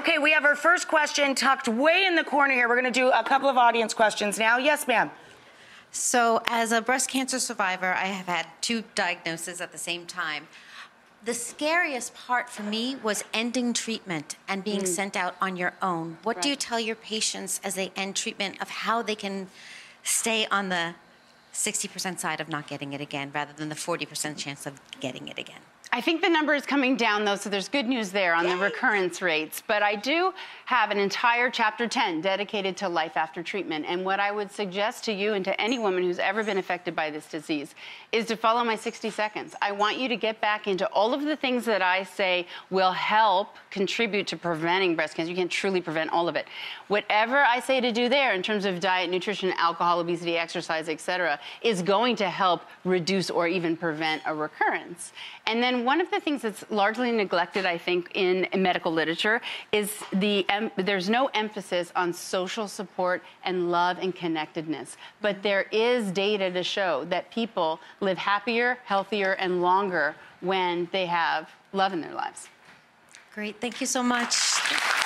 Okay, we have our first question tucked way in the corner here. We're going to do a couple of audience questions now. Yes, ma'am. So, as a breast cancer survivor, I have had two diagnoses at the same time. The scariest part for me was ending treatment and being mm. sent out on your own. What do you tell your patients as they end treatment of how they can stay on the 60% side of not getting it again rather than the 40% chance of getting it again? I think the number is coming down though, so there's good news there on the recurrence rates. But I do have an entire chapter 10 dedicated to life after treatment. And what I would suggest to you and to any woman who's ever been affected by this disease is to follow my 60 seconds. I want you to get back into all of the things that I say will help contribute to preventing breast cancer. You can't truly prevent all of it. Whatever I say to do there in terms of diet, nutrition, alcohol, obesity, exercise, etc., is going to help reduce or even prevent a recurrence. And then one of the things that's largely neglected, I think, in medical literature is the there's no emphasis on social support and love and connectedness. But there is data to show that people live happier, healthier, and longer when they have love in their lives. Great, thank you so much.